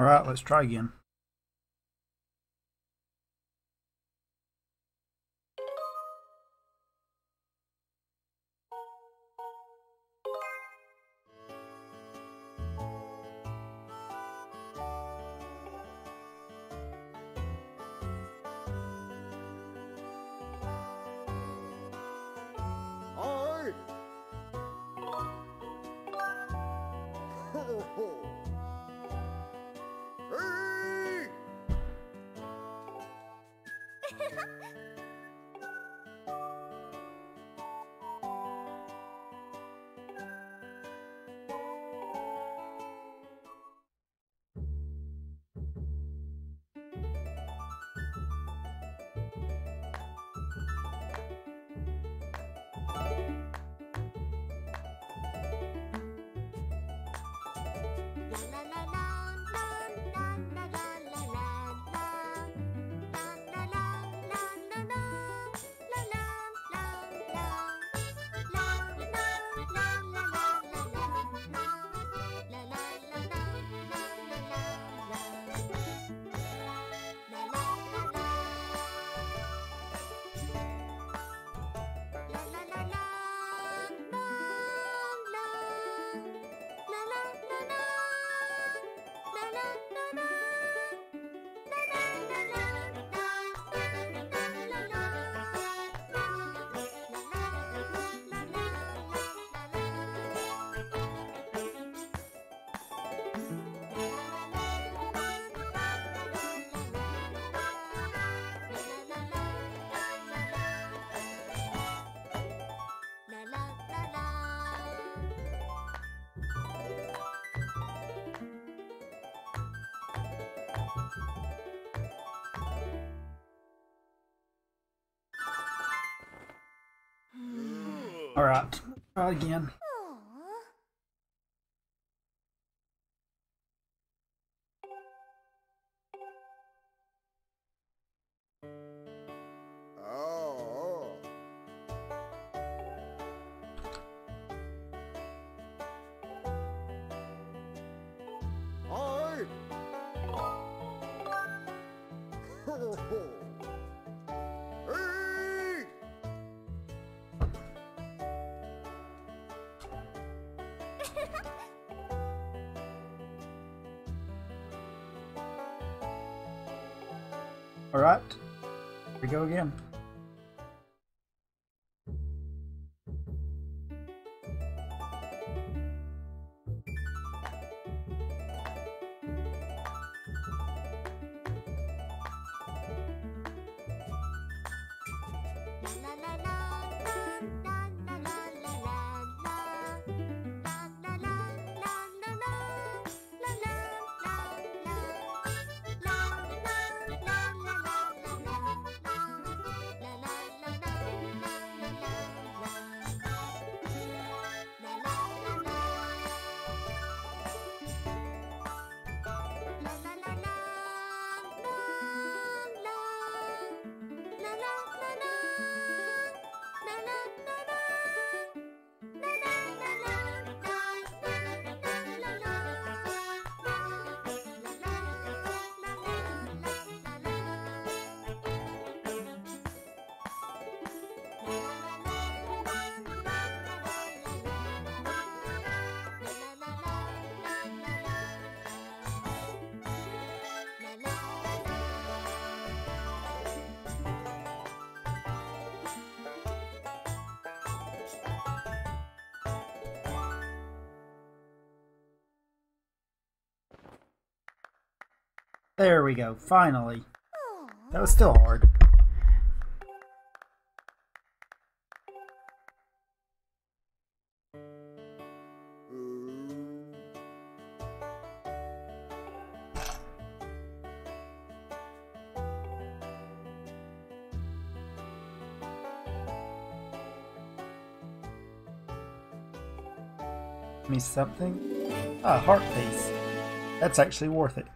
Alright, let's try again. Alright, try again. There we go, finally. That was still hard. Me something? Ah, heart piece. That's actually worth it.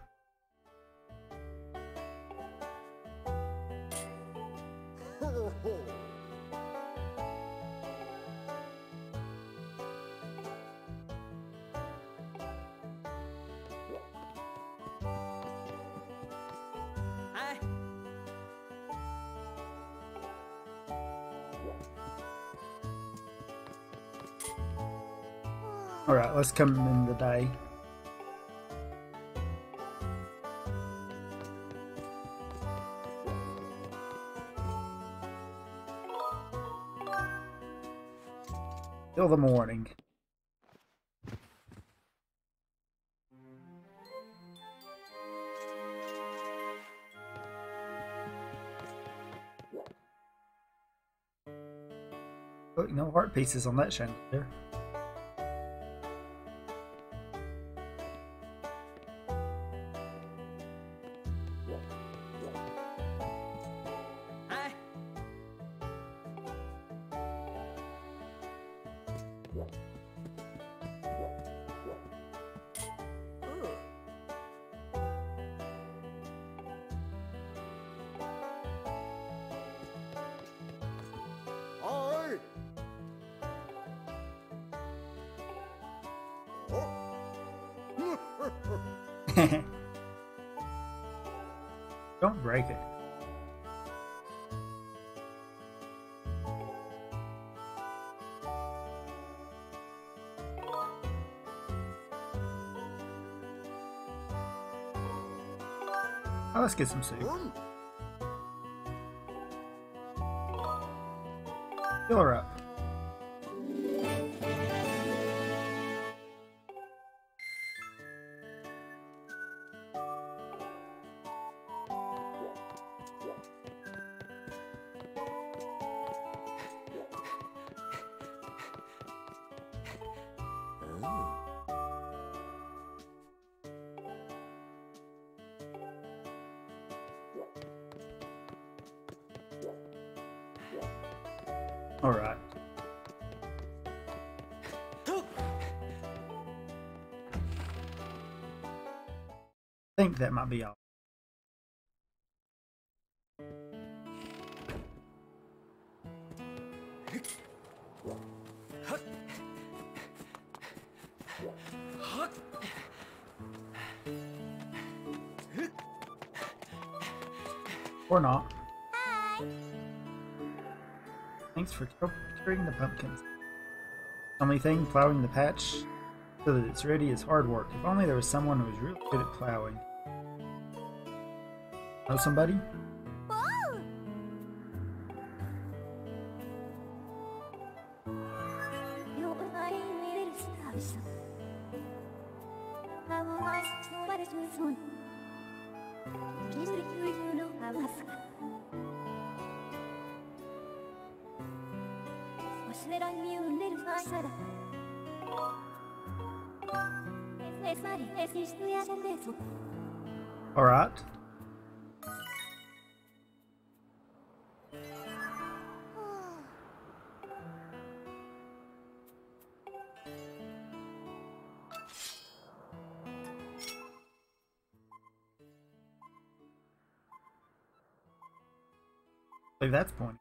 Alright, let's come in the day. Till the morning. Oh, Look, no heart pieces on that chandelier. Let's get some soup. Um. Fill her up. Think that might be all. Or not. Thanks for curing the pumpkins. Only thing, plowing the patch so that it's ready is hard work. If only there was someone who was really good at plowing. Know somebody? That's point.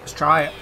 Let's try it.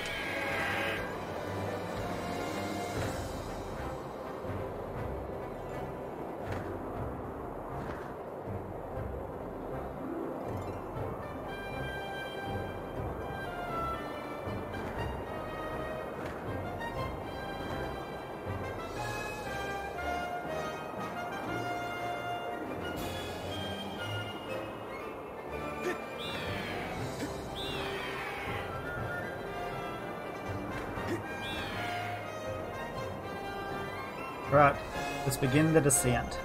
Begin the descent.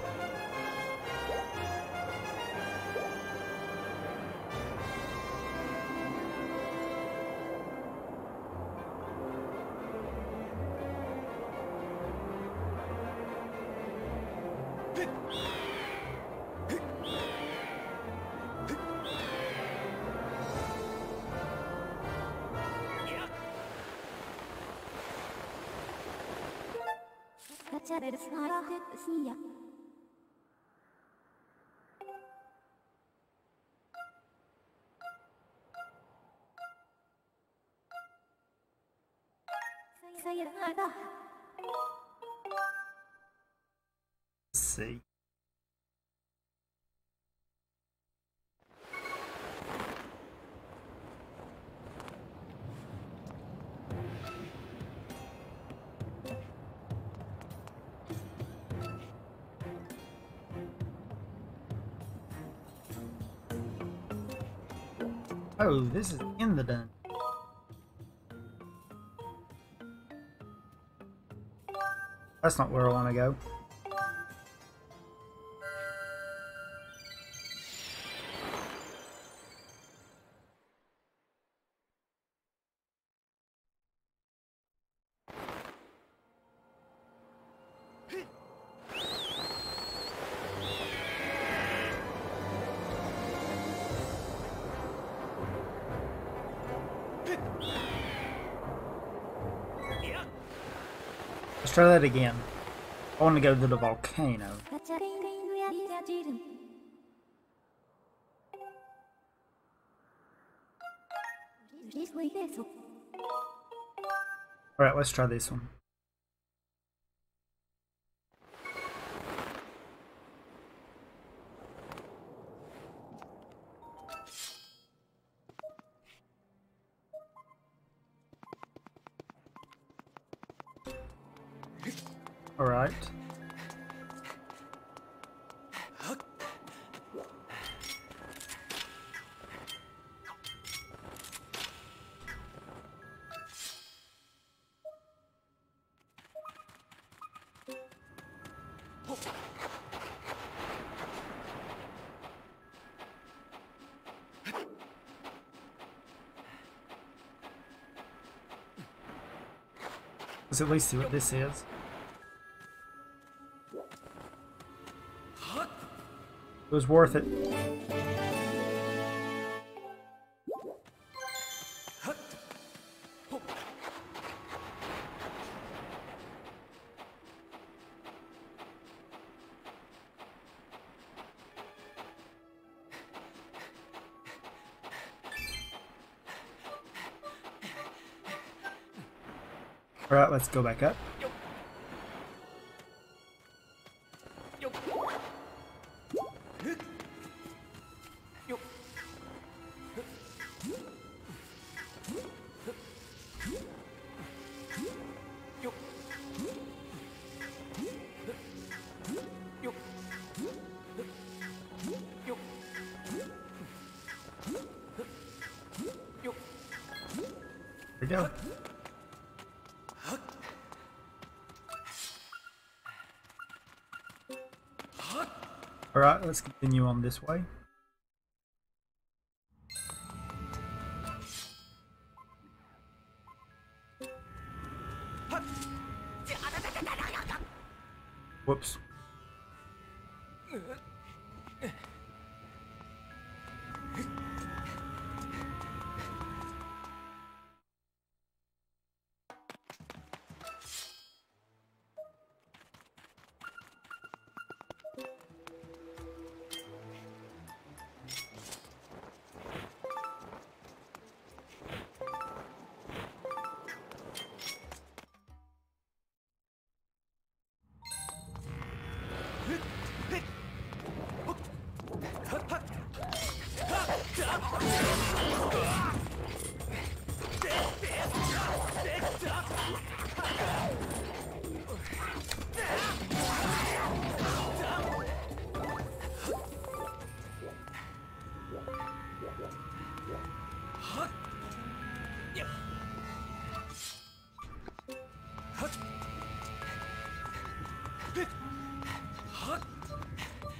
Oh, this is in the den. That's not where I want to go. Try that again. I want to go to the volcano. Alright, let's try this one. Let's at least see what this is. It was worth it. Go back up. Let's continue on this way. Whoops.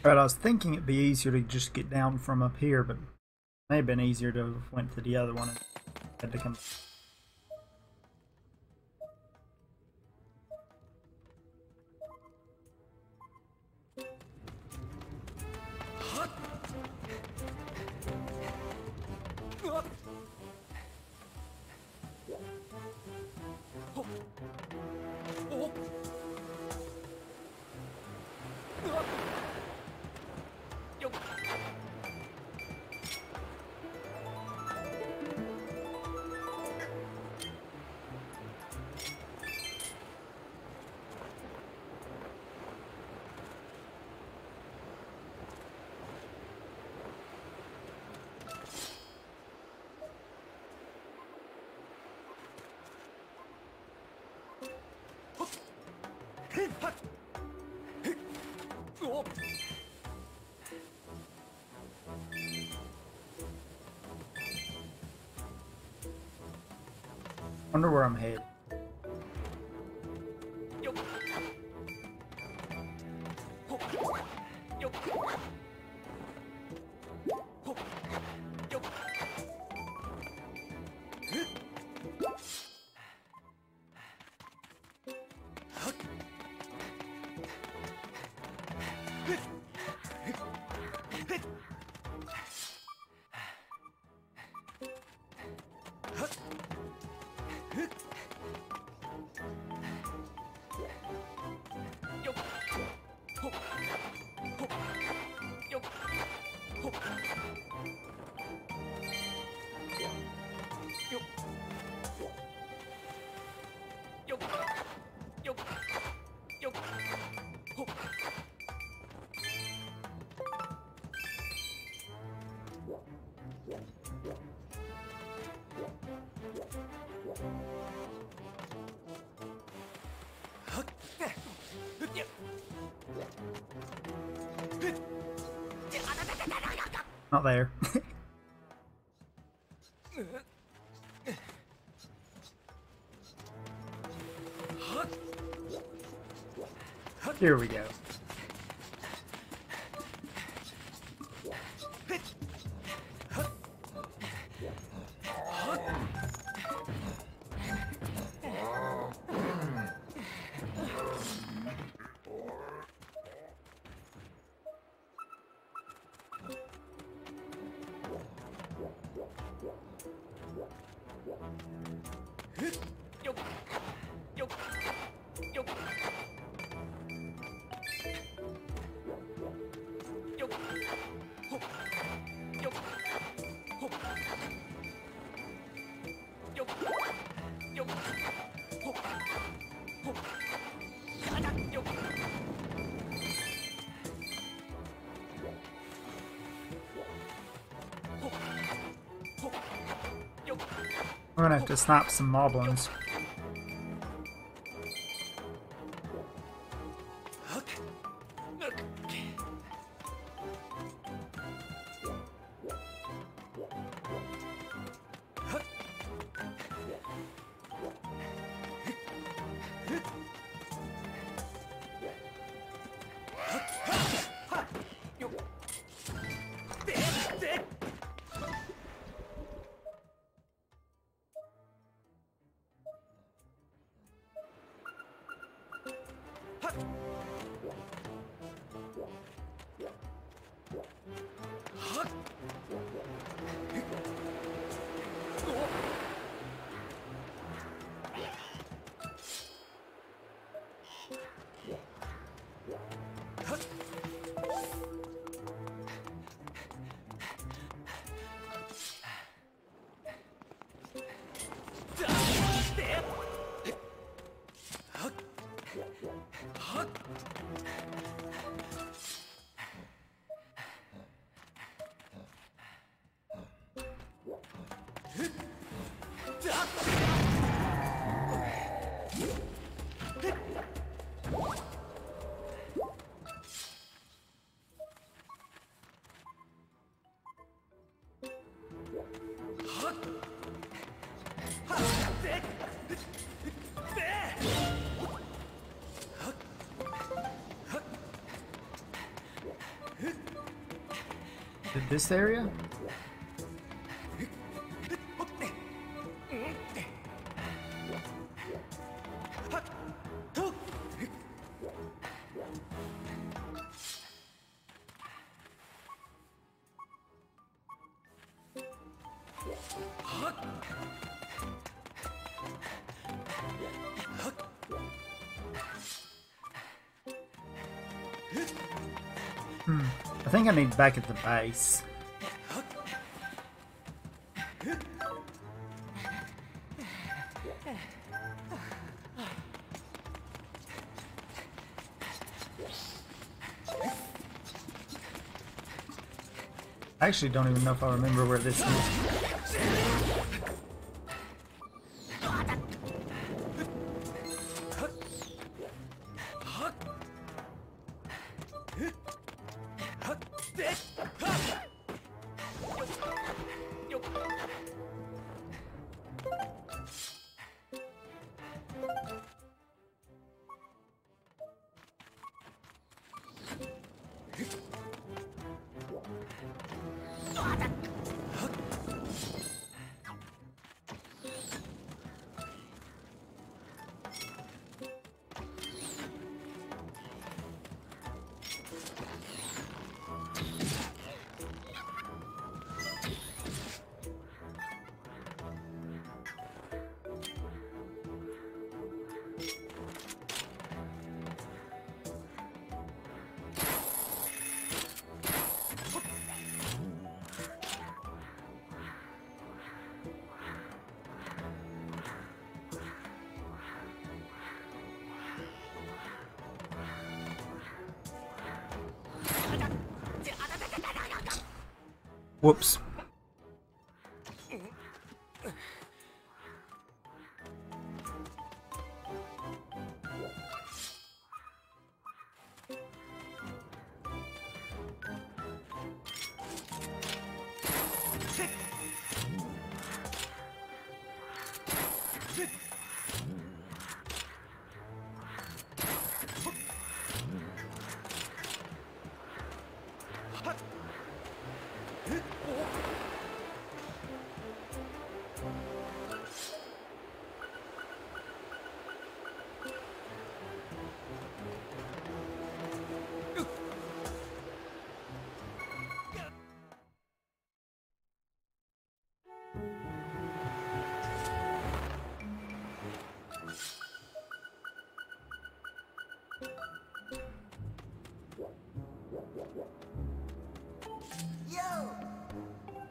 Right, I was thinking it'd be easier to just get down from up here, but it may have been easier to have went to the other one and had to come. Wonder where I'm headed. Not there. Here we go. To snap some moblins. This area? I need back at the base. I actually don't even know if I remember where this is.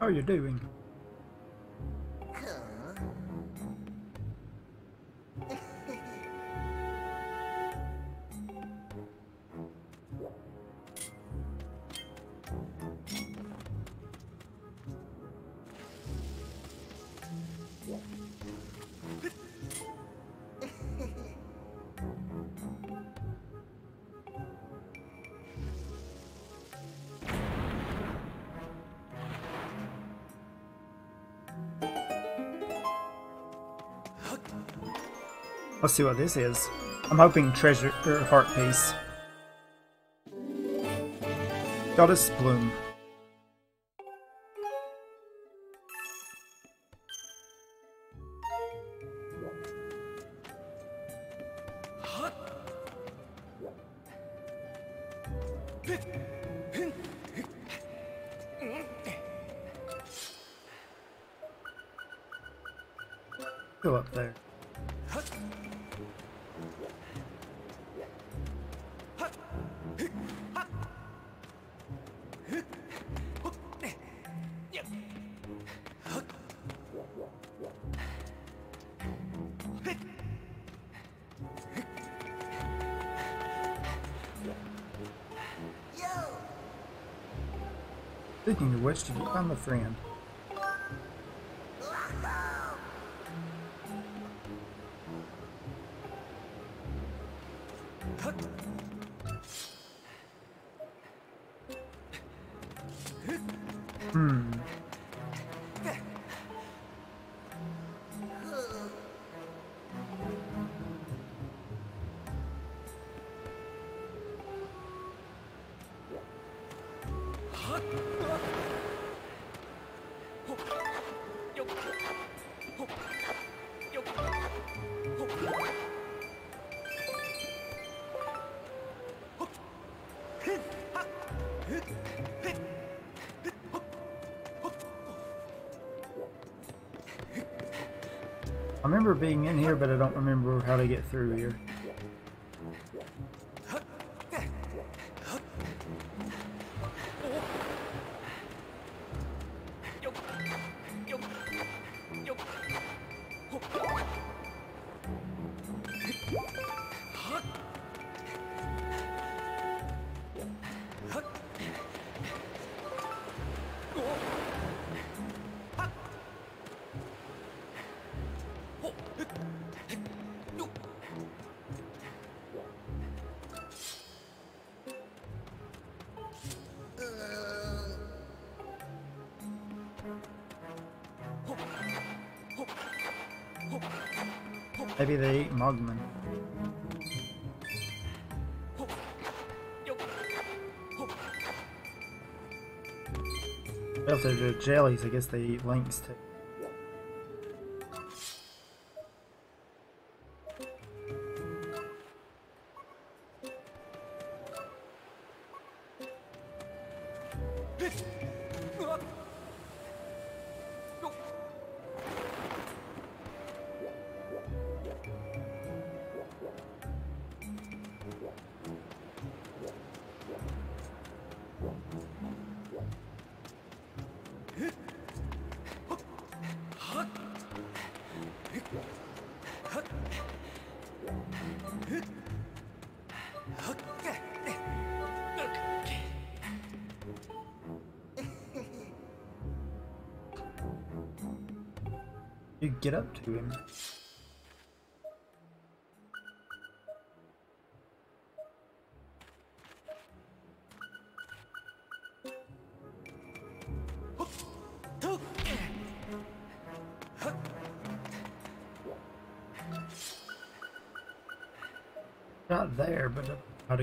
How are you doing? Let's see what this is. I'm hoping treasure or heart piece. Goddess Plume. You find the friend? I remember being in here, but I don't remember how to get through here. Jellies, I guess they eat lynx too.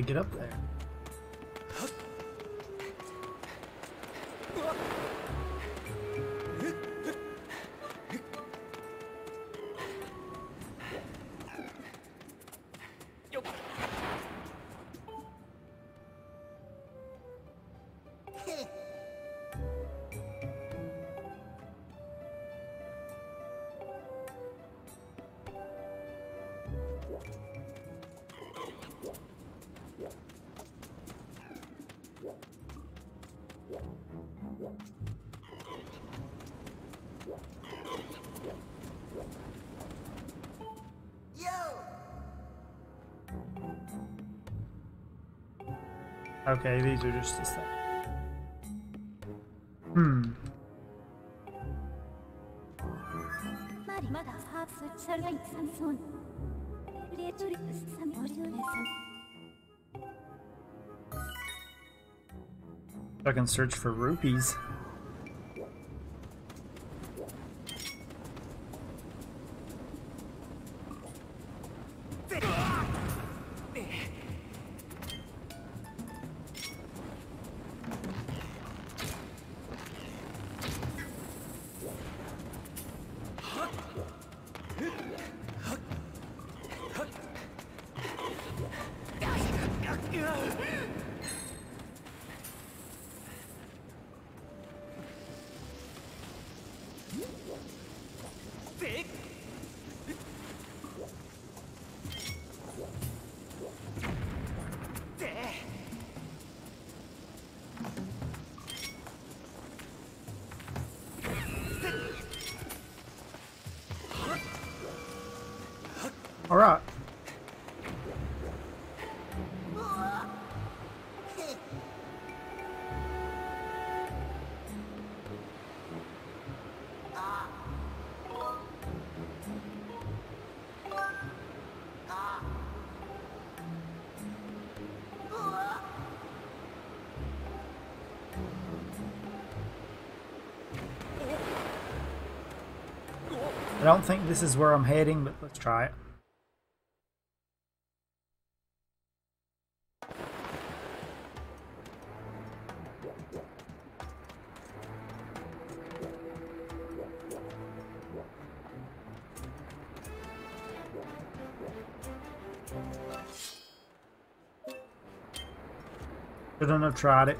To get up there. Okay, these are just the same. Hmm. I can search for rupees. Don't think this is where I'm heading, but let's try it. Shouldn't have tried it.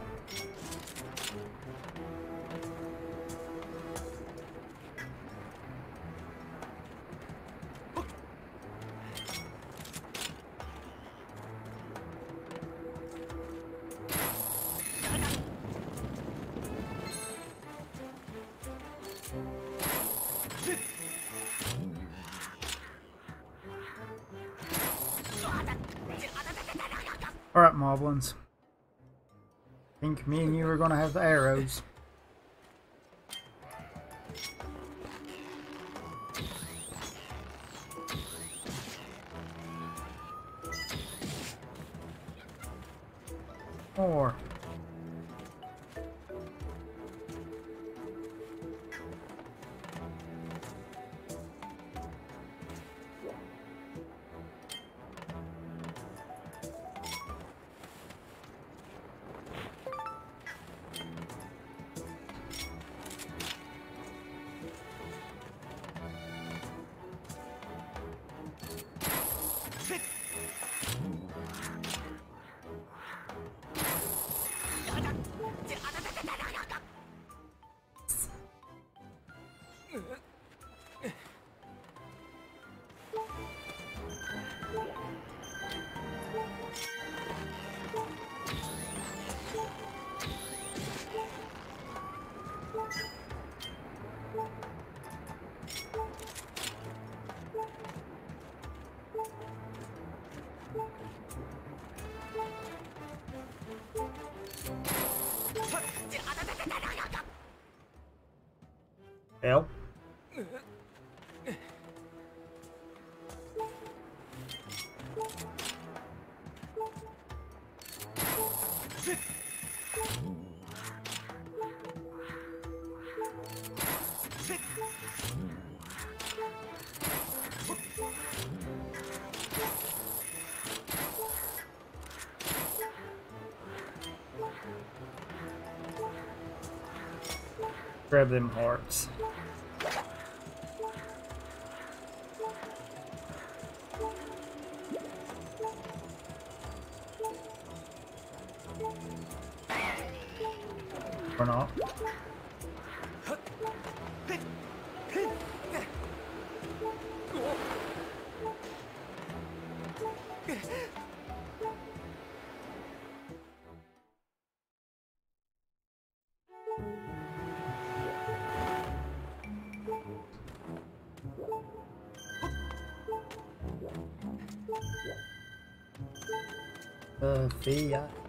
Or L. Grab them hearts. feia.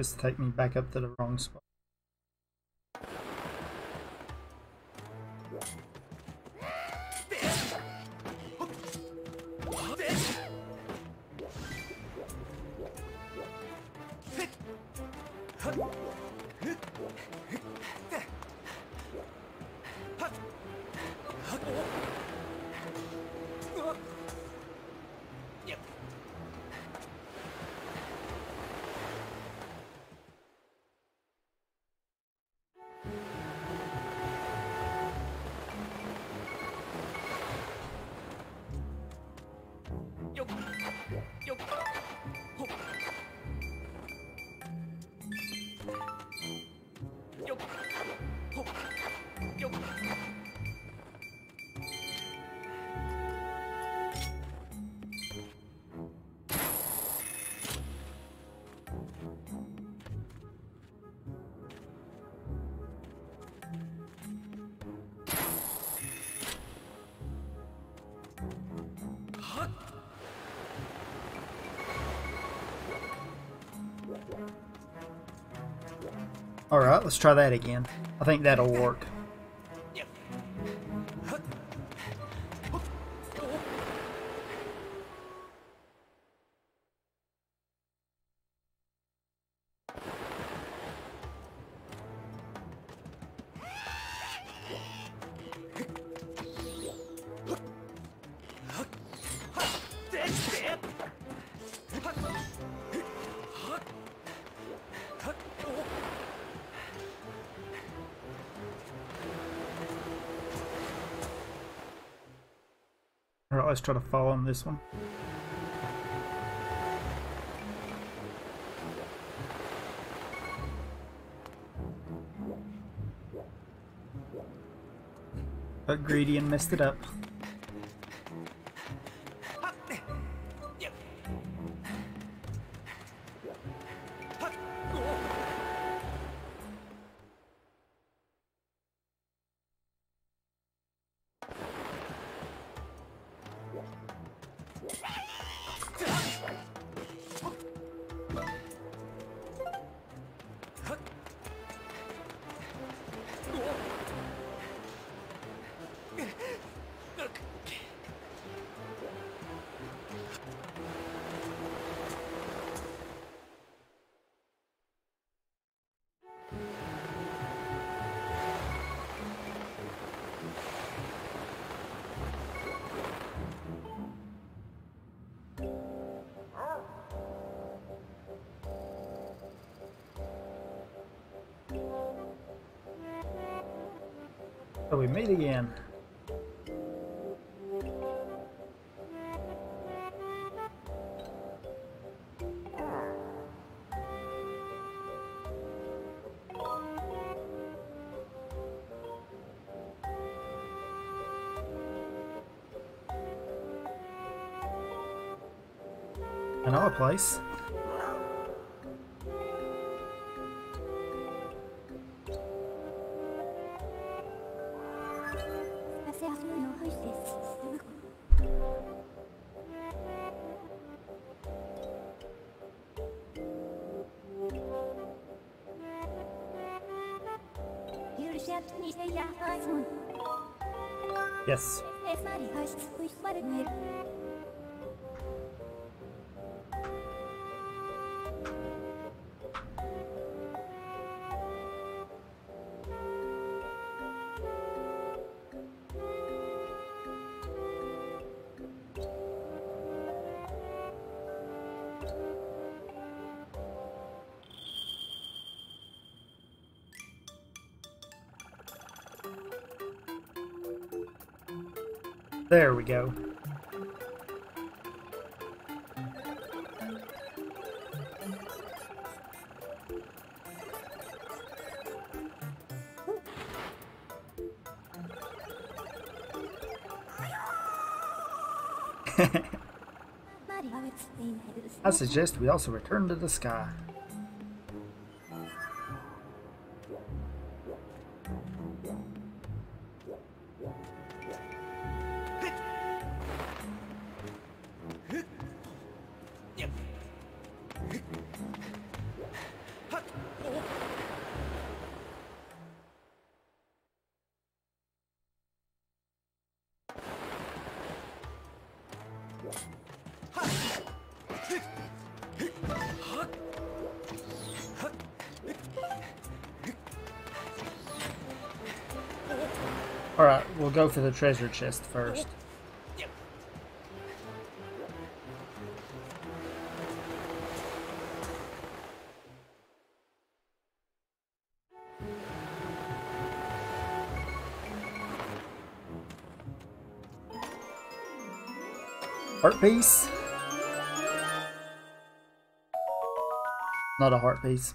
Just take me back up to the wrong spot. Let's try that again. I think that'll work. Try to follow on this one. Got greedy and messed it up. we meet again. Another place. There we go. I suggest we also return to the sky. For the treasure chest first. Heart piece? Not a heart piece.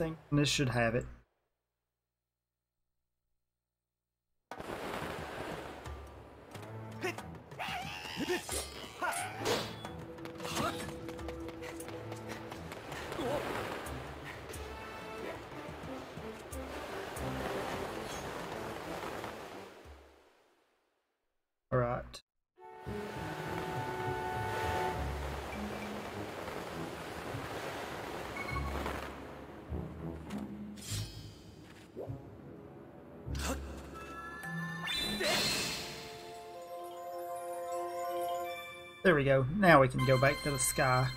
And This should have it. We go. Now we can go back to the sky.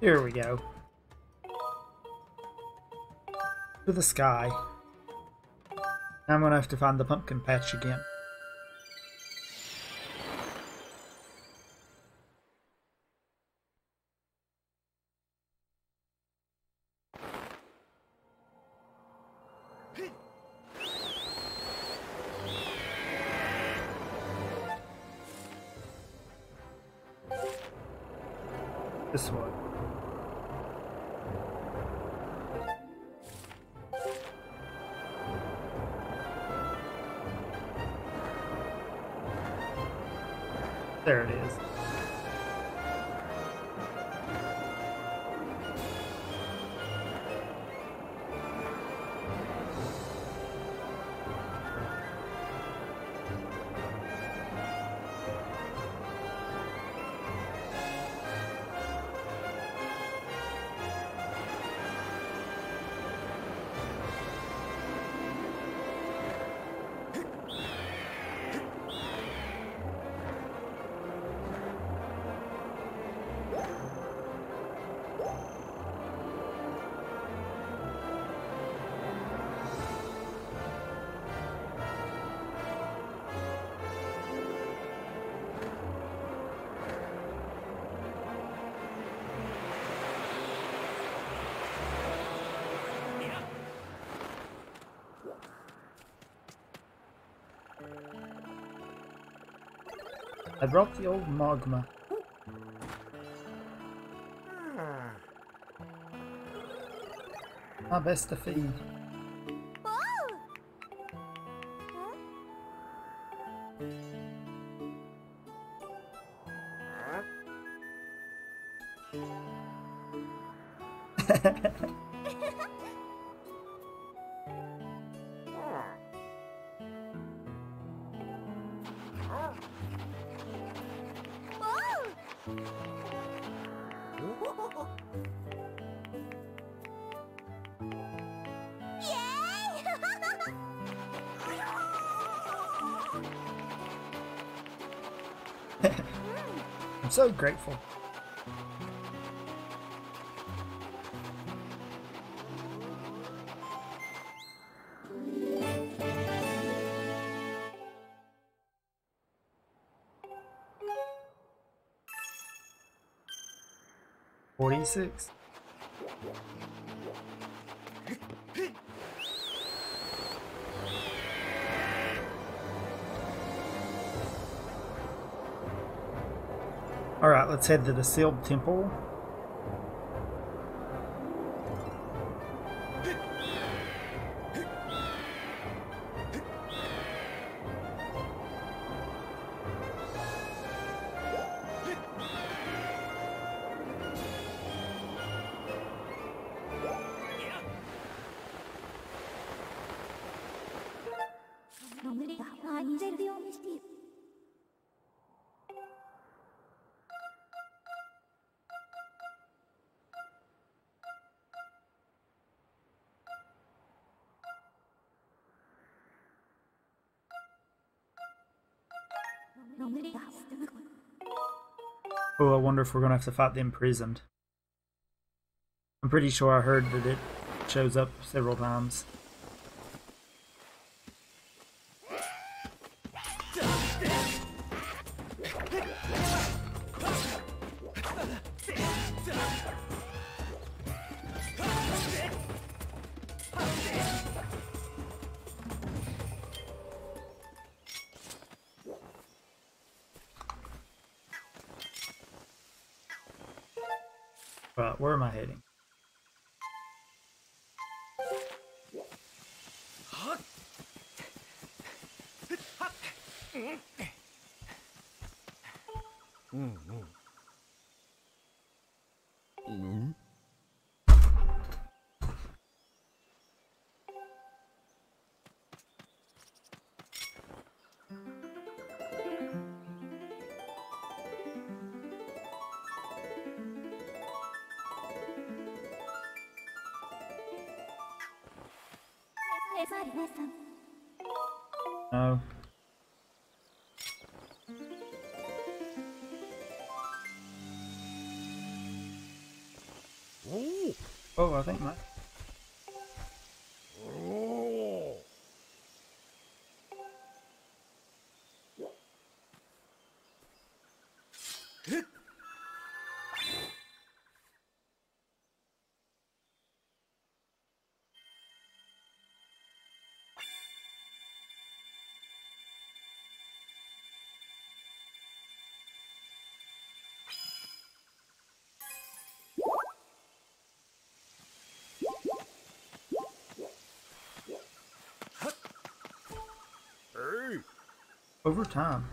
Here we go. To the sky. I'm gonna have to find the pumpkin patch again. I brought the old magma. Hmm. My best to feed. So grateful. Forty-six. Alright, let's head to the sealed temple. If we're gonna have to fight the imprisoned. I'm pretty sure I heard that it shows up several times. I think that. Over time.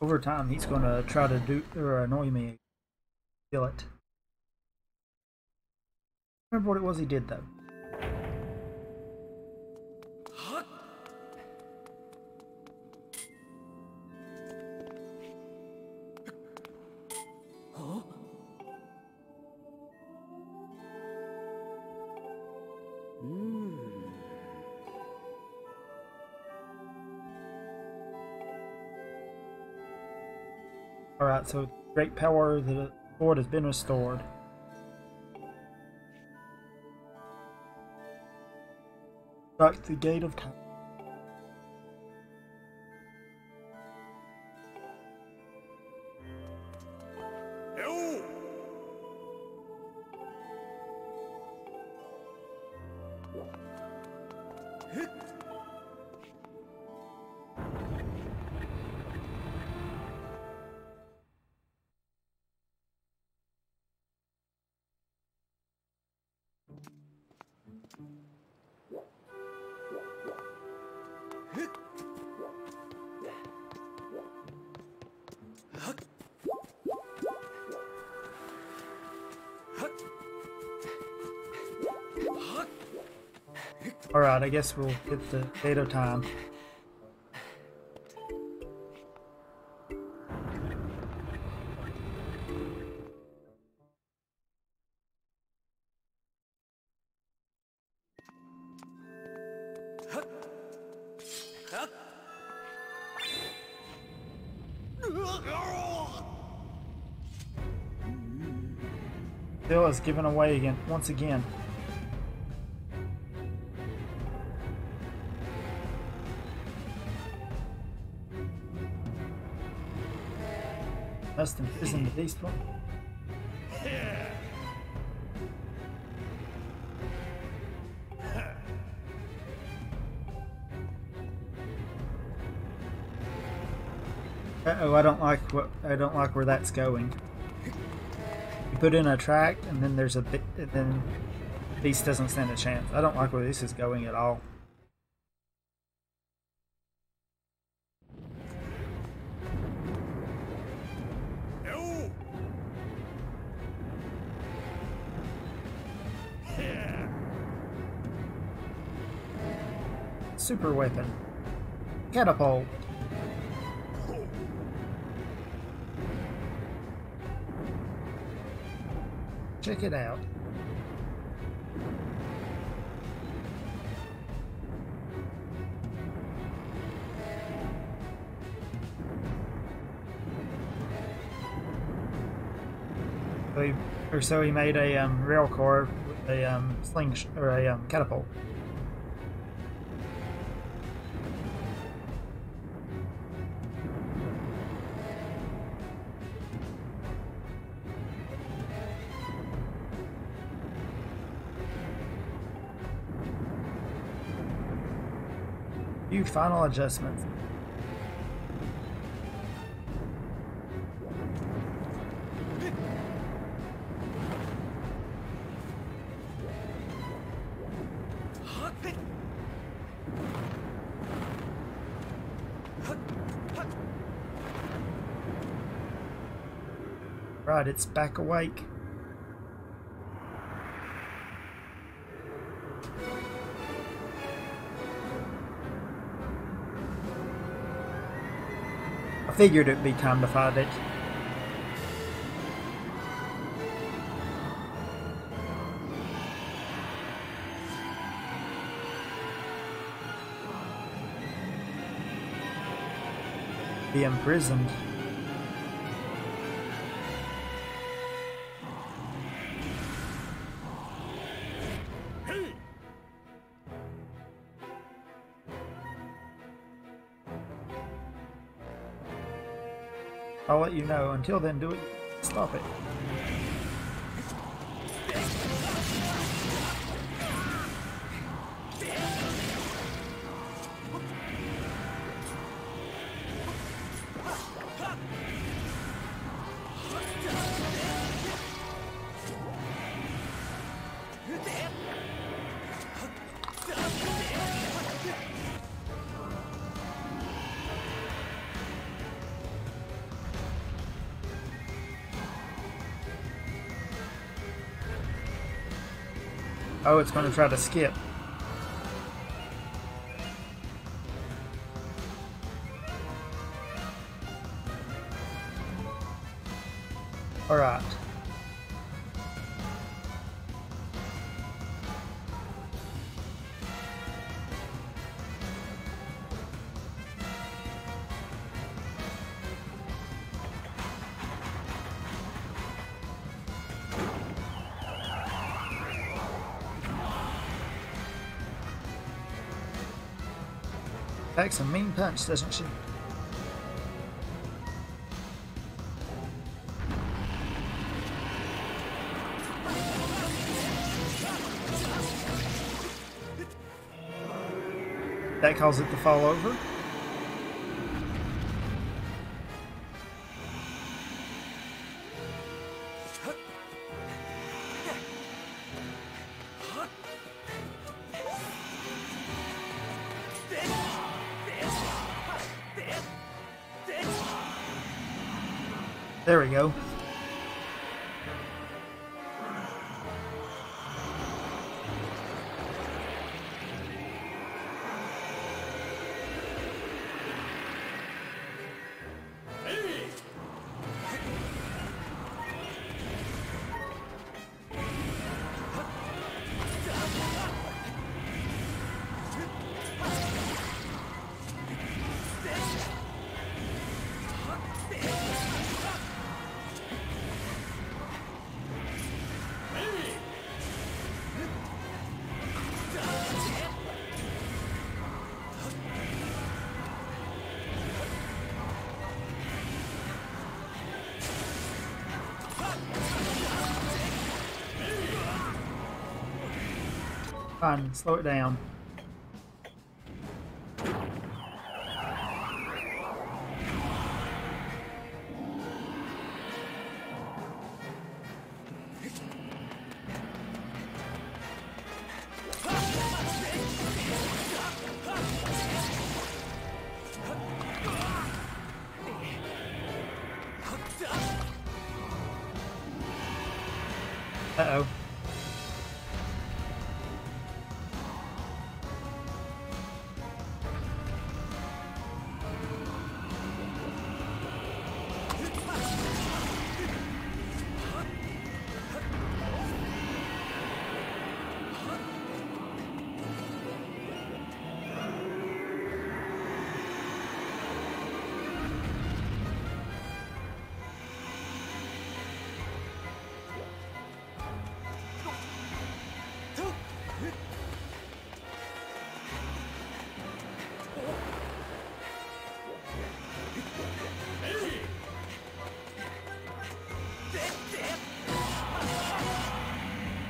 Over time, he's going to try to do or annoy me. Kill it. Remember what it was he did though. Great power, the sword has been restored. Strike the gate of time. I guess we'll hit the data time. Bill is given away again, once again. Oh, I don't like what I don't like where that's going. You put in a track, and then there's a bit, then beast doesn't stand a chance. I don't like where this is going at all. Super weapon. Catapult. Check it out. Or so he made a um, rail with a um, sling or a um, catapult. Final adjustments. Right, it's back awake. Figured it'd be time to fight it. Be imprisoned. You know. Until then, do it. Stop it. It's going to try to skip. Alright. Packs a mean punch, doesn't she? That caused it to fall over. Fine, slow it down.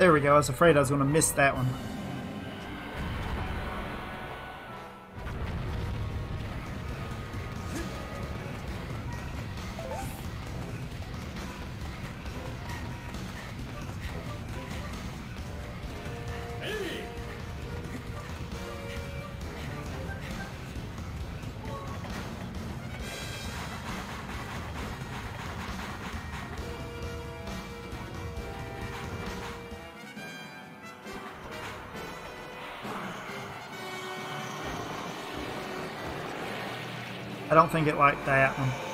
There we go. I was afraid I was going to miss that one. Don't think it liked that one.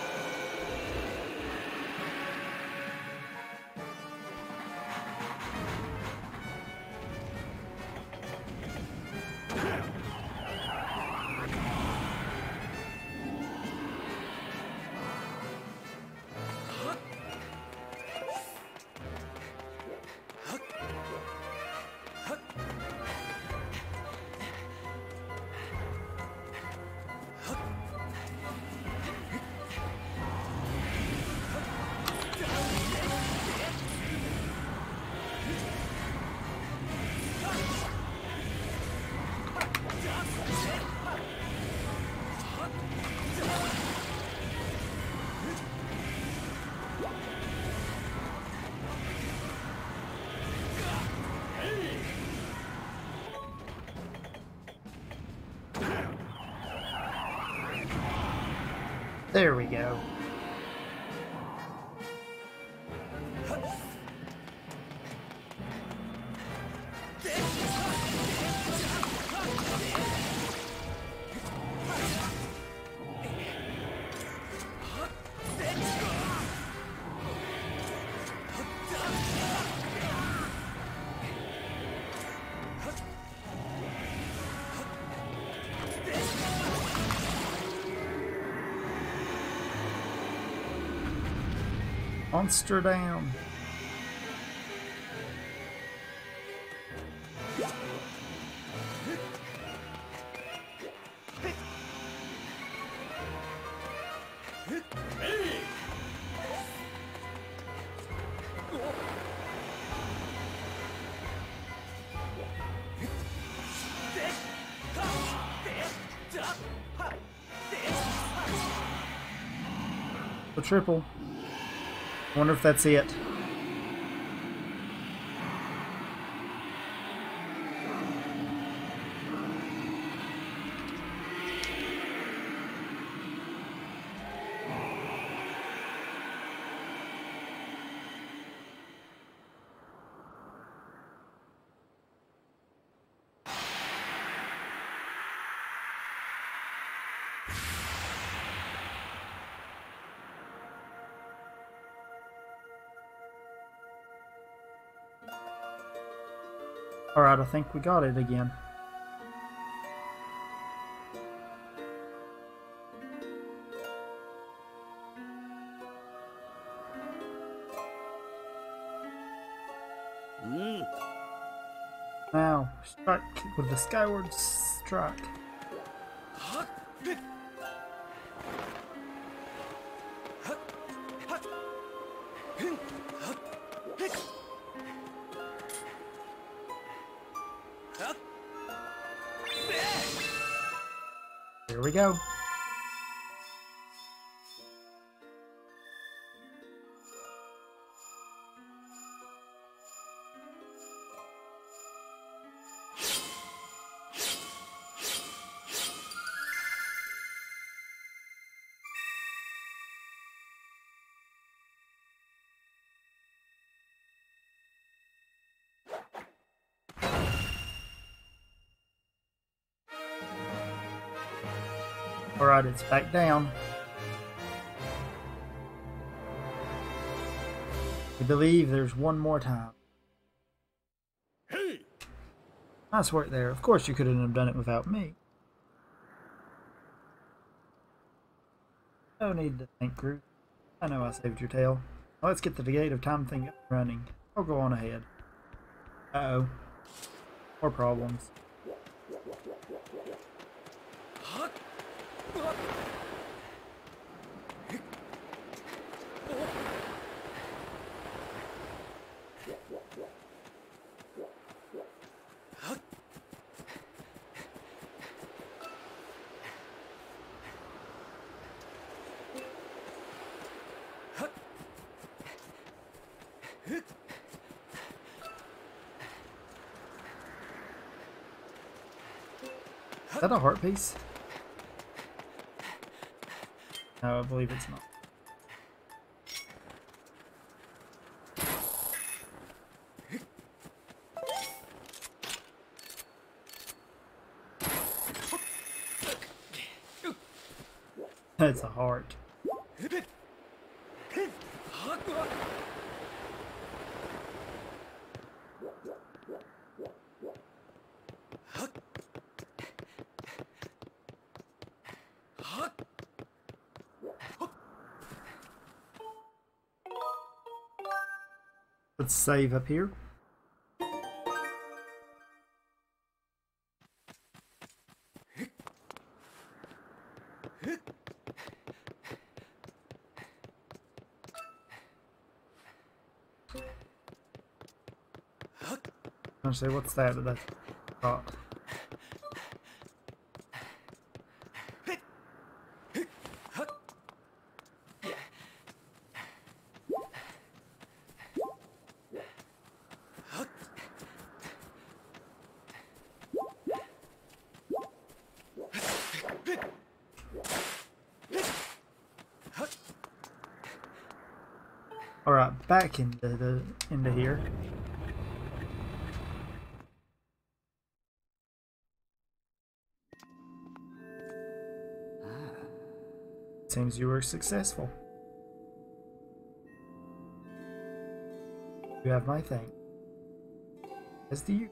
Monster down. Triple. Wonder if that's it. Alright, I think we got it again. Hmm. Now, strike with the skyward strike. Go. It's back down. We believe there's one more time. Hey. Nice work there. Of course you couldn't have done it without me. No need to thank Groose. I know I saved your tail. Now let's get the gate of time thing running. I'll go on ahead. Uh-oh. More problems. Is that a heart piece? No, I believe it's not. That's a heart. Save up here. Actually, what's that? That's rock. Back into the into here. Ah. Seems you were successful. You have my thing. As do you.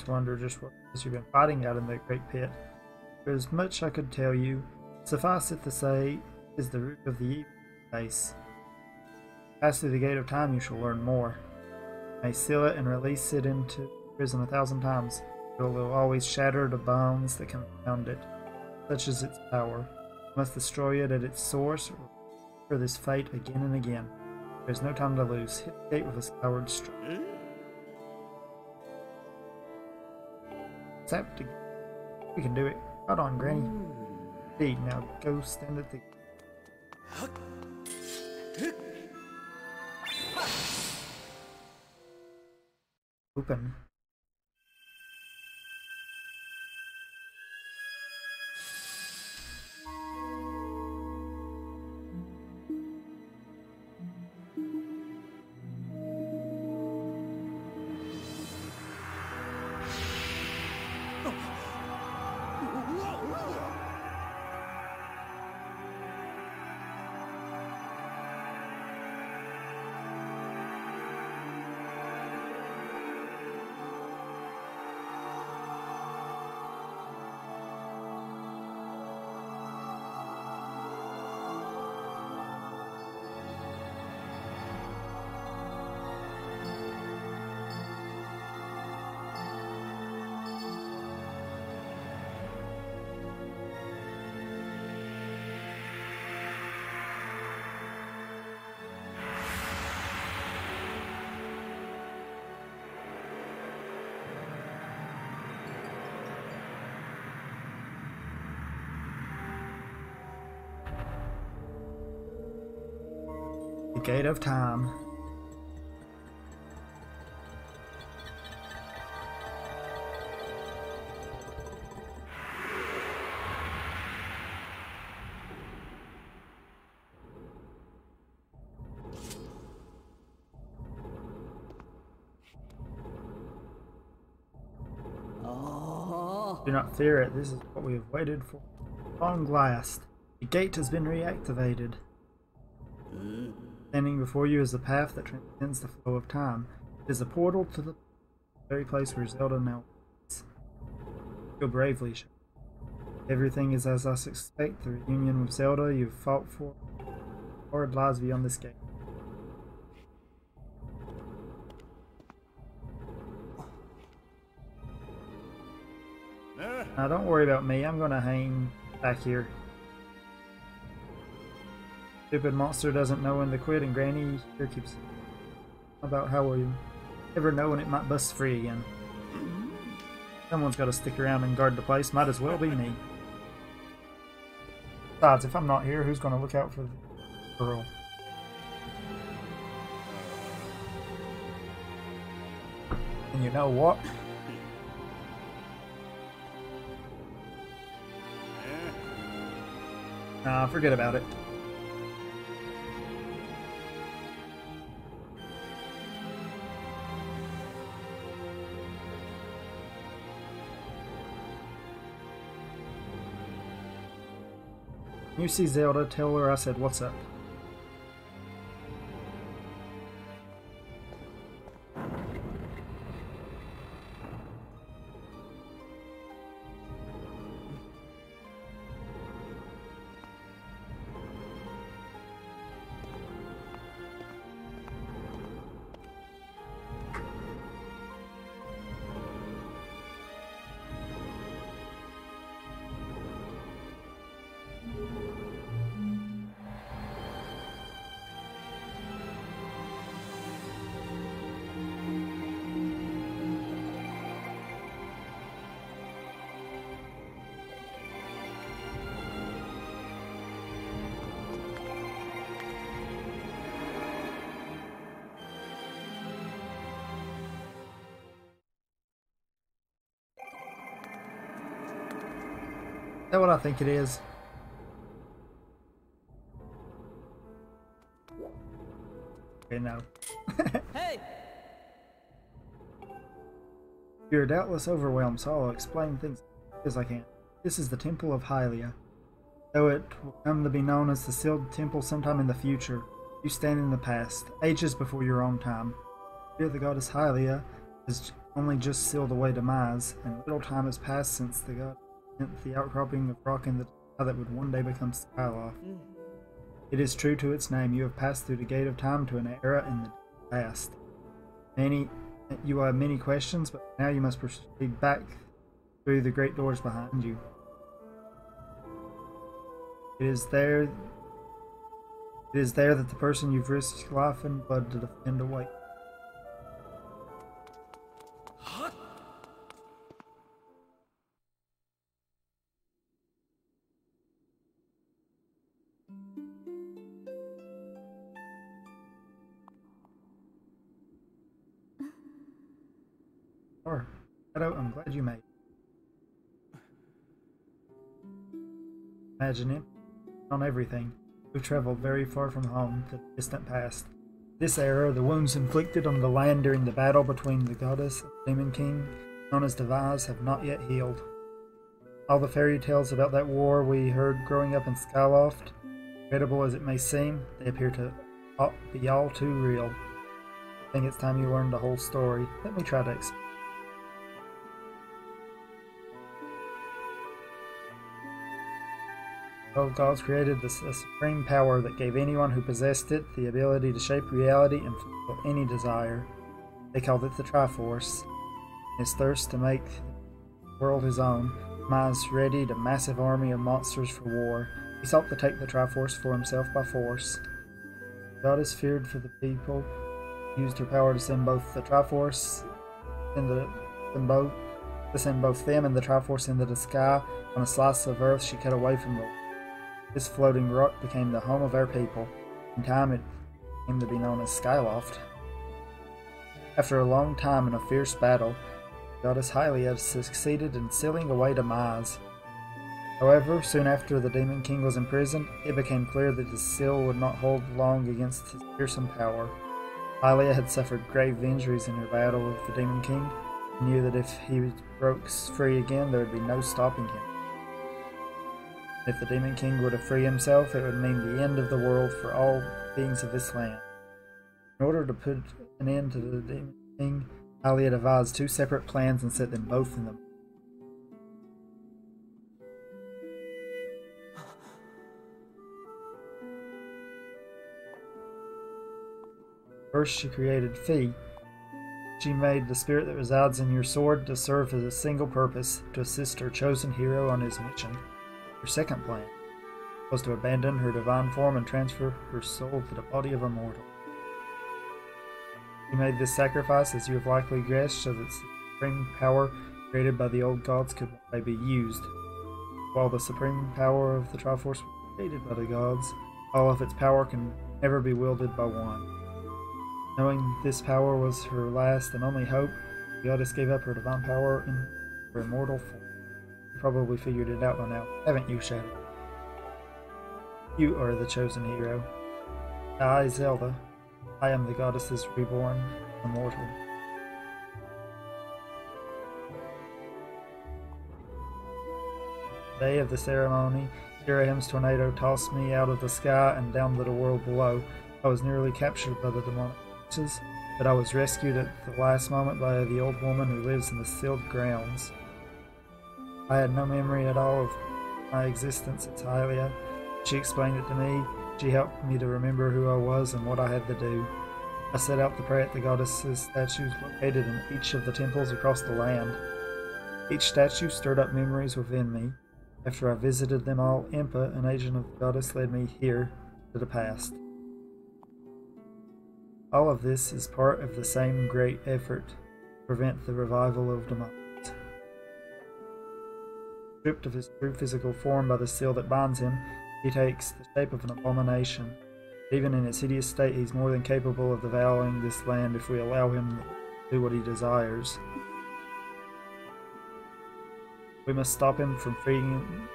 Just wonder just what is you've been fighting out in that great pit. There's much I could tell you. Suffice it to say, is the root of the evil face. Pass through the gate of time, you shall learn more. You may seal it and release it into prison a thousand times. It will always shatter the bones that confound it. Such is its power. You must destroy it at its source, or for this fate again and again. There's no time to lose. Hit the gate with a skyward stroke. We can do it. Hold on, Granny. Indeed, now go stand at the open. The gate of time. Oh. Do not fear it. This is what we have waited for. Long last. The gate has been reactivated. Before you is a path that transcends the flow of time. It is a portal to the very place where Zelda now is. Go bravely. Shadow. Everything is as I suspect. The reunion with Zelda you've fought for. Hard lies beyond this gate. Now don't worry about me. I'm gonna hang back here. Stupid monster doesn't know when to quit, and Granny here keeps about how will you ever know when it might bust free again. Someone's got to stick around and guard the place. Might as well be me. Besides, if I'm not here, who's going to look out for the girl? And you know what? Nah, forget about it. You see Zelda, tell her I said what's up. That what I think it is? Okay, no. Hey! You're doubtless overwhelmed, so I'll explain things as I can. This is the Temple of Hylia. Though it will come to be known as the Sealed Temple sometime in the future, You stand in the past, ages before your own time. Here the goddess Hylia has only just sealed away Demise, and little time has passed since the god the outcropping of rock in the sky that would one day become Skyloft. Hmm. It is true to its name, you have passed through the gate of time to an era in the past. Many, you have many questions, but now you must proceed back through the great doors behind you. It is there. It is there that the person you've risked life and blood to defend awaits. On everything. We've traveled very far from home to the distant past. This era, the wounds inflicted on the land during the battle between the goddess and the demon king, known as Demise, have not yet healed. All the fairy tales about that war we heard growing up in Skyloft, incredible as it may seem, they appear to be all too real. I think it's time you learned the whole story. Let me try to explain. Old gods created this a supreme power that gave anyone who possessed it the ability to shape reality and fulfill any desire. They called it the Triforce. His thirst to make the world his own, Miles readied a massive army of monsters for war. He sought to take the Triforce for himself by force. The goddess feared for the people, used her power to send both the Triforce and the and both to send both them and the Triforce into the sky on a slice of earth she cut away from them. This floating rock became the home of our people. In time, it came to be known as Skyloft. After a long time and a fierce battle, Goddess Hylia succeeded in sealing away Demise. However, soon after the Demon King was imprisoned, it became clear that his seal would not hold long against his fearsome power. Hylia had suffered grave injuries in her battle with the Demon King, and knew that if he broke free again, there would be no stopping him. If the Demon King were to free himself, it would mean the end of the world for all beings of this land. In order to put an end to the Demon King, Hylia devised two separate plans and set them both in the First, she created Fi. She made the spirit that resides in your sword to serve as a single purpose to assist her chosen hero on his mission. Her second plan was to abandon her divine form and transfer her soul to the body of a mortal. She made this sacrifice, as you have likely guessed, so that the supreme power created by the old gods could be used. While the supreme power of the Triforce was created by the gods, all of its power can never be wielded by one. Knowing this power was her last and only hope, the goddess gave up her divine power in her immortal form. Probably figured it out by now, haven't you, Shadow? You are the chosen hero. I, Zelda, I am the goddess's reborn immortal. Day of the ceremony, Ghirahim's tornado tossed me out of the sky and down to the world below. I was nearly captured by the demonic but I was rescued at the last moment by the old woman who lives in the sealed grounds. I had no memory at all of my existence at Hylia. She explained it to me. She helped me to remember who I was and what I had to do. I set out to pray at the goddess's statues located in each of the temples across the land. Each statue stirred up memories within me. After I visited them all, Impa, an agent of the goddess, led me here to the past. All of this is part of the same great effort to prevent the revival of Demise. Stripped of his true physical form by the seal that binds him, he takes the shape of an abomination. Even in his hideous state, he's more than capable of devouring this land if we allow him to do what he desires. We must stop him from freeing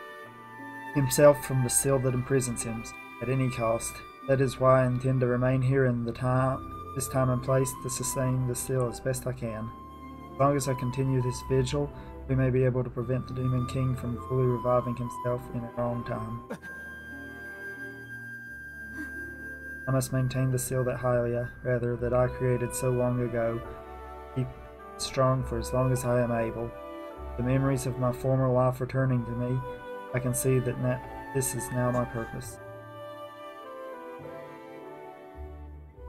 himself from the seal that imprisons him at any cost. That is why I intend to remain here in the time, this time and place to sustain the seal as best I can. As long as I continue this vigil, we may be able to prevent the Demon King from fully reviving himself in our own time. I must maintain the seal that Hylia, rather, that I created so long ago, keep strong for as long as I am able. The memories of my former life returning to me, I can see that na- this is now my purpose.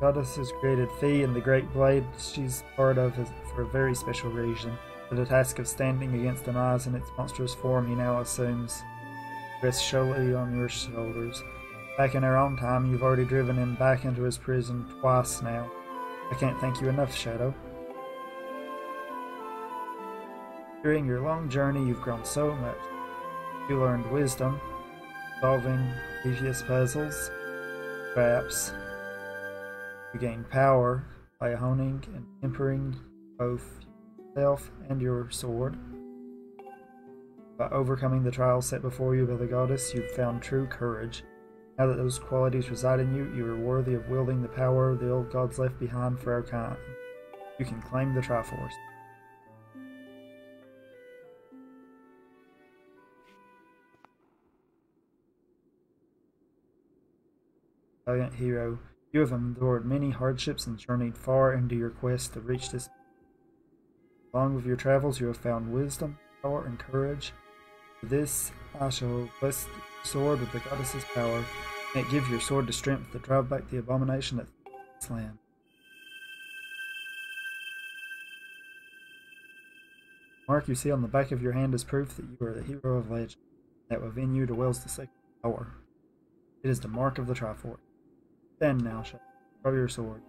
Goddess has created Fi and the Great Blade she's part of for a very special reason. For the task of standing against the Demise in its monstrous form he now assumes rests solely on your shoulders. Back in our own time, you've already driven him back into his prison twice now. I can't thank you enough, Shadow. During your long journey, you've grown so much. You learned wisdom, solving previous puzzles, traps. You gained power by honing and tempering both yourself and your sword. By overcoming the trials set before you by the goddess, you've found true courage. Now that those qualities reside in you, you are worthy of wielding the power the old gods left behind for our kind. You can claim the Triforce. Valiant hero, you have endured many hardships and journeyed far into your quest to reach this. Along with your travels, you have found wisdom, power, and courage. For this, I shall bless the sword with the goddess's power, and it give your sword the strength to drive back the abomination that this land. Mark you see on the back of your hand is proof that you are the hero of legend, that within you dwells the sacred power. It is the mark of the Triforce. Stand now, Shadow. Draw your sword.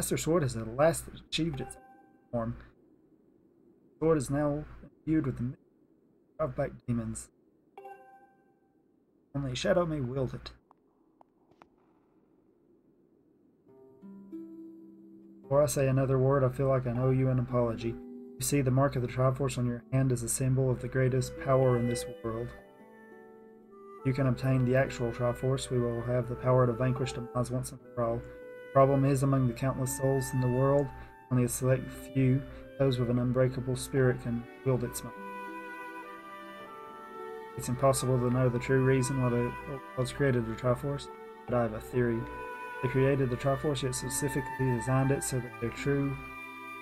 Master Sword has at last achieved its form. The sword is now imbued with the of back demons. Only Shadow may wield it. Before I say another word, I feel like I owe you an apology. You see, the mark of the Triforce on your hand is a symbol of the greatest power in this world. If you can obtain the actual Triforce, we will have the power to vanquish Demise once and for all. Problem is, among the countless souls in the world, only a select few, those with an unbreakable spirit, can wield its might. It's impossible to know the true reason why the gods created the Triforce, but I have a theory. They created the Triforce, yet specifically designed it so that their true,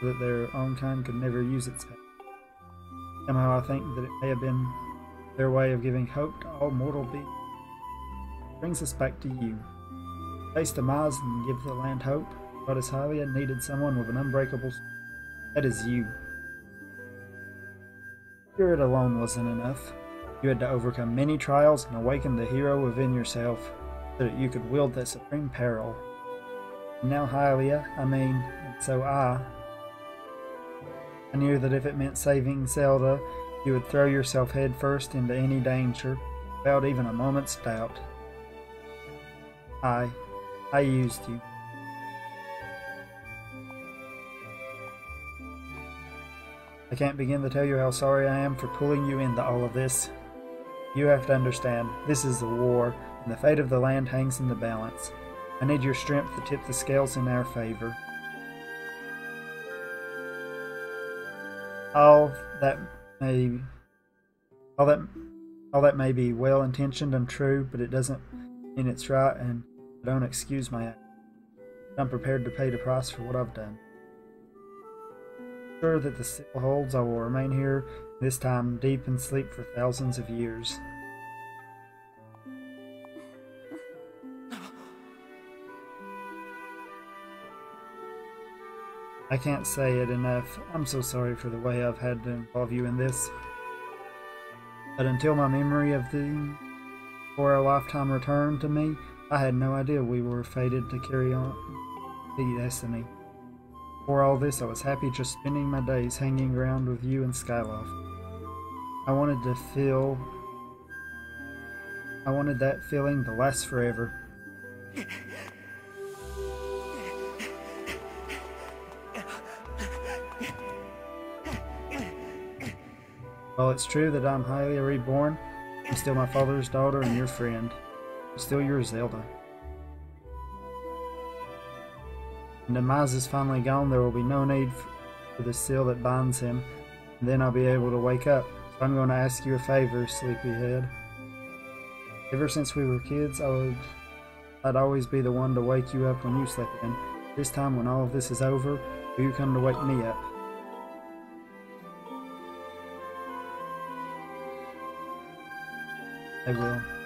so that their own kind could never use its power. Somehow I think that it may have been their way of giving hope to all mortal beings. Brings us back to you. Face to Mars and give the land hope. Goddess Hylia needed someone with an unbreakable. That is you. Spirit alone wasn't enough. You had to overcome many trials and awaken the hero within yourself so that you could wield that supreme peril. And now Hylia, I mean, so I. I knew that if it meant saving Zelda, you would throw yourself headfirst into any danger without even a moment's doubt. I, I used you. I can't begin to tell you how sorry I am for pulling you into all of this. You have to understand, this is a war, and the fate of the land hangs in the balance. I need your strength to tip the scales in our favor. All that may all that all that may be well intentioned and true, but it doesn't mean it's right and don't excuse my act. I'm prepared to pay the price for what I've done. Sure that the seal holds I will remain here, this time deep in sleep for thousands of years. I can't say it enough. I'm so sorry for the way I've had to involve you in this. But until my memory of the for a lifetime return to me, I had no idea we were fated to carry on the destiny. For all this, I was happy just spending my days hanging around with you and Skyloft. I wanted to feel. I wanted that feeling to last forever. While it's true that I'm Hylia reborn, I'm still my father's daughter and your friend. Still your Zelda. When Maz is finally gone, there will be no need for the seal that binds him, then I'll be able to wake up. So I'm going to ask you a favor, sleepyhead. Ever since we were kids, I would, I'd always be the one to wake you up when you slept in. This time, when all of this is over, will you come to wake me up? I will.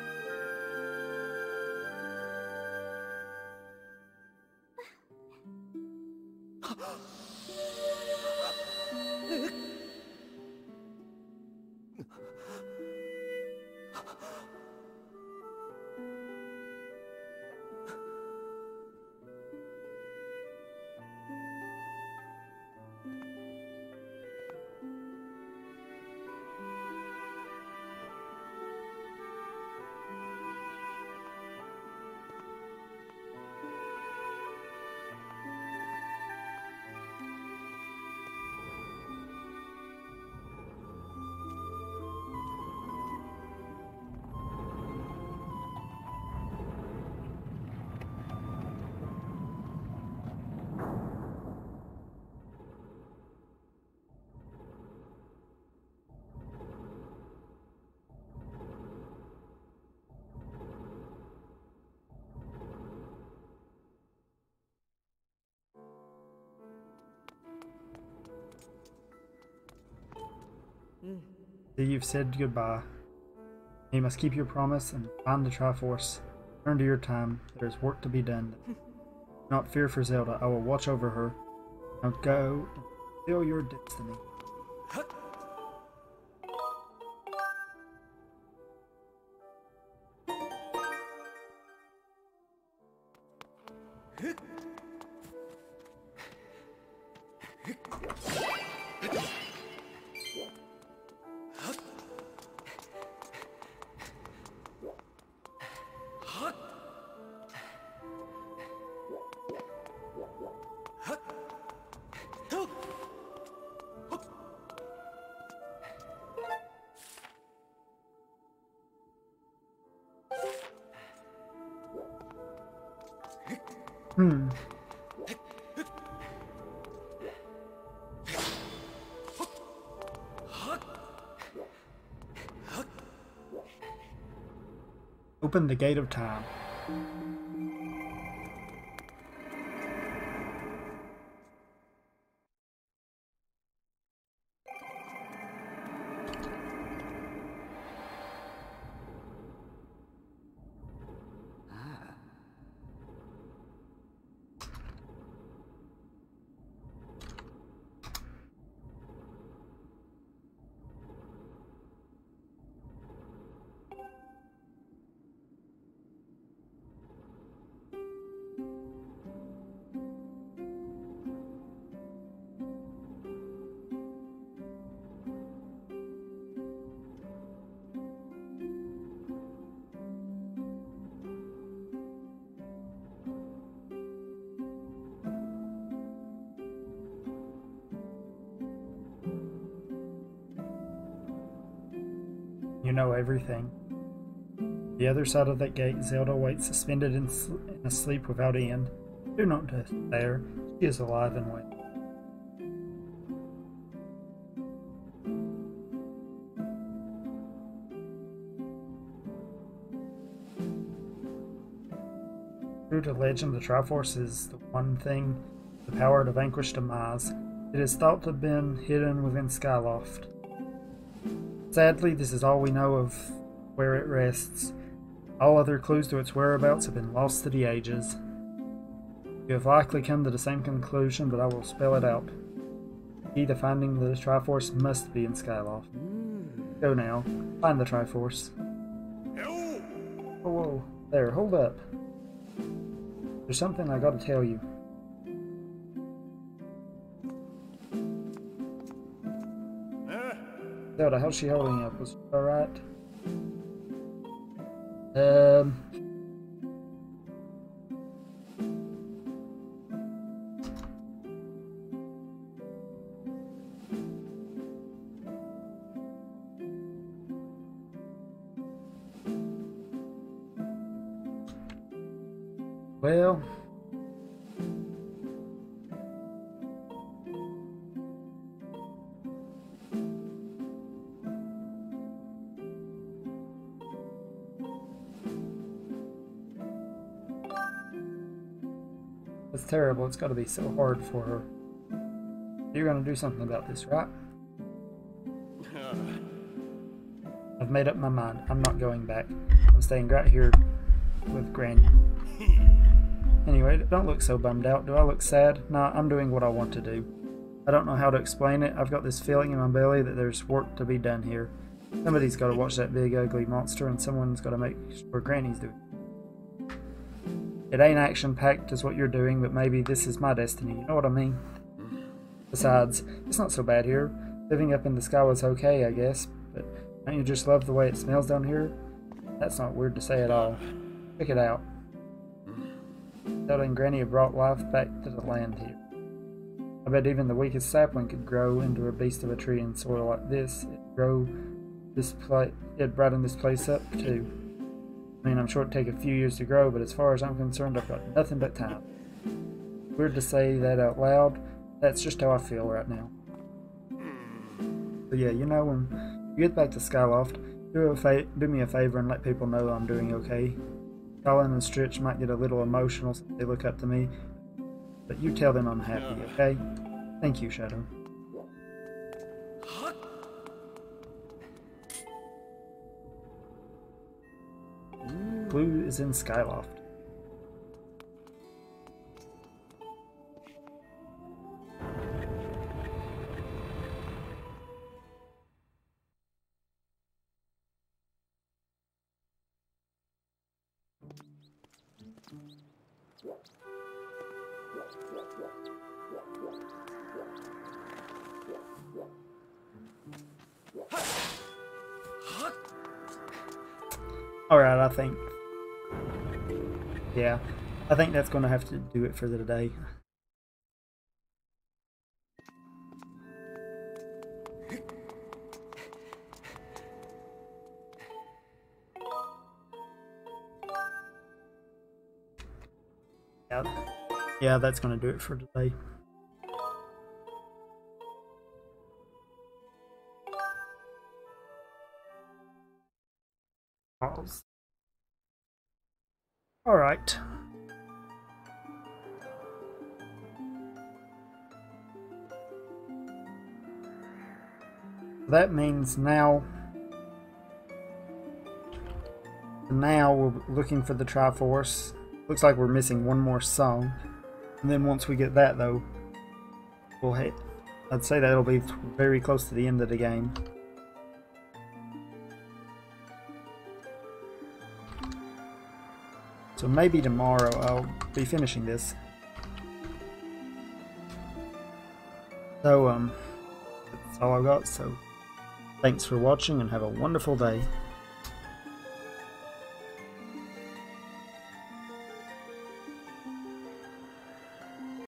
You've said goodbye. You must keep your promise and find the Triforce. Turn to your time. There is work to be done. Do not fear for Zelda. I will watch over her. Now go and fulfill your destiny. Open the gate of time. You know everything. The other side of that gate, Zelda waits suspended in, sl- in a sleep without end. Do not despair. She is alive and waiting. True to legend, the Triforce is the one thing, the power to vanquish Demise. It is thought to have been hidden within Skyloft. Sadly, this is all we know of where it rests. All other clues to its whereabouts have been lost to the ages. You have likely come to the same conclusion, but I will spell it out. Key to finding the Triforce must be in Skyloft. Go now. Find the Triforce. Whoa, whoa. There, hold up. There's something I gotta tell you. Zelda, how's she holding up? Was alright? Terrible. It's got to be so hard for her. You're going to do something about this, right? I've made up my mind. I'm not going back. I'm staying right here with Granny. Anyway, don't look so bummed out. Do I look sad? Nah, I'm doing what I want to do. I don't know how to explain it. I've got this feeling in my belly that there's work to be done here. Somebody's got to watch that big ugly monster and someone's got to make sure Granny's doing it. Ain't action packed as what you're doing, but maybe this is my destiny. You know what I mean? Besides, it's not so bad here. Living up in the sky was okay, I guess, but don't you just love the way it smells down here? That's not weird to say at all. Check it out. Zelda and Granny have brought life back to the land here. I bet even the weakest sapling could grow into a beast of a tree in soil like this. It'd grow this place, it'd brighten this place up too. I mean, I'm sure it'd take a few years to grow, but as far as I'm concerned, I've got nothing but time. Weird to say that out loud. That's just how I feel right now. But yeah, you know, when you get back to Skyloft, do, a fa- do me a favor and let people know I'm doing okay. Cawlin and Strich might get a little emotional since they look up to me, but you tell them I'm happy, okay? Thank you, Shadow. Blue is in Skyloft. I think. Yeah, I think that's going to have to do it for the day. Yeah, yeah that's going to do it for today. All right. That means now now we're looking for the Triforce. Looks like we're missing one more song. And then once we get that though, we'll hit I'd say that'll be very close to the end of the game. So maybe tomorrow I'll be finishing this. So, um, that's all I've got, so thanks for watching and have a wonderful day.